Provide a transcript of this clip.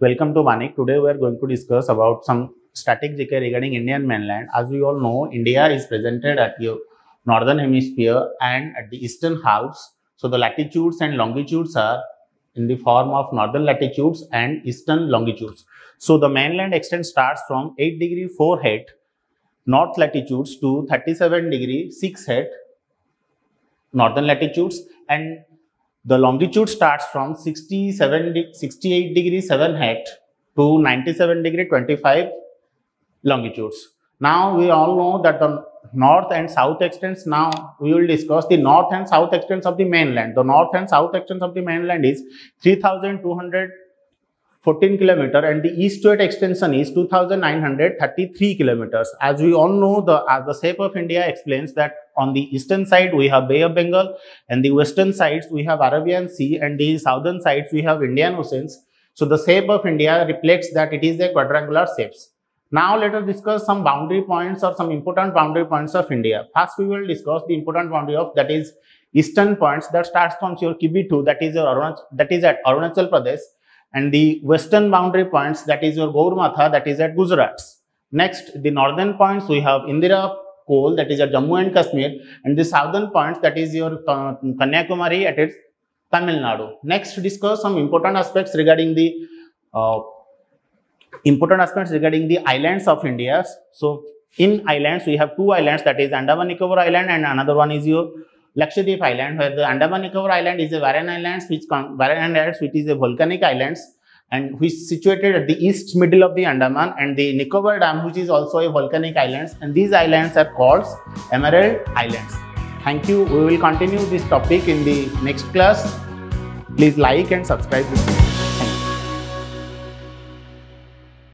Welcome to Vanik. Today we are going to discuss about some static GK regarding Indian mainland. As we all know, India is presented at the northern hemisphere and at the eastern half. So the latitudes and longitudes are in the form of northern latitudes and eastern longitudes. So the mainland extent starts from 8 degree forehead north latitudes to 37 degree 6 head northern latitudes. And the longitude starts from 67 de- 68 degree 7 head to 97 degree 25 longitudes. Now we all know that the north and south extents now we will discuss the north and south extents of the mainland. The north and south extents of the mainland is 3214 kilometer and the eastward extension is 2933 kilometers. As we all know the as the shape of india explains that on the eastern side we have bay of bengal and the western sides we have arabian sea and the southern sides we have indian oceans. So the shape of india reflects that it is a quadrangular shapes. Now let us discuss some boundary points or some important boundary points of india. First we will discuss the important boundary of that is eastern points that starts from your Kibithu that is your Arunach- that is at arunachal pradesh and the western boundary points that is your Gaurmatha that is at Gujarat. Next, the northern points we have Indira Col that is at Jammu and Kashmir and the southern points that is your uh, Kanyakumari at its Tamil Nadu. Next, discuss some important aspects regarding the uh, important aspects regarding the islands of India. So, in islands we have two islands that is Andaman Nicobar Island and another one is your Lakshadweep Island, where the Andaman Nicobar Island is a barren island, which barren islands, which is a volcanic islands, and which is situated at the east middle of the Andaman, and the Narcondam, which is also a volcanic islands, and these islands are called Emerald Islands. Thank you. We will continue this topic in the next class. Please like and subscribe.